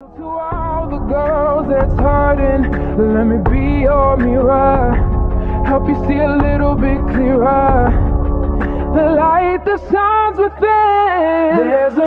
To all the girls that's hurting, let me be your mirror. Help you see a little bit clearer. The light that shines within. There's